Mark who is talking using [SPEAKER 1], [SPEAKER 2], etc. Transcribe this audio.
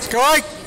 [SPEAKER 1] Strike!